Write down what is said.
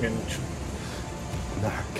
And Naka.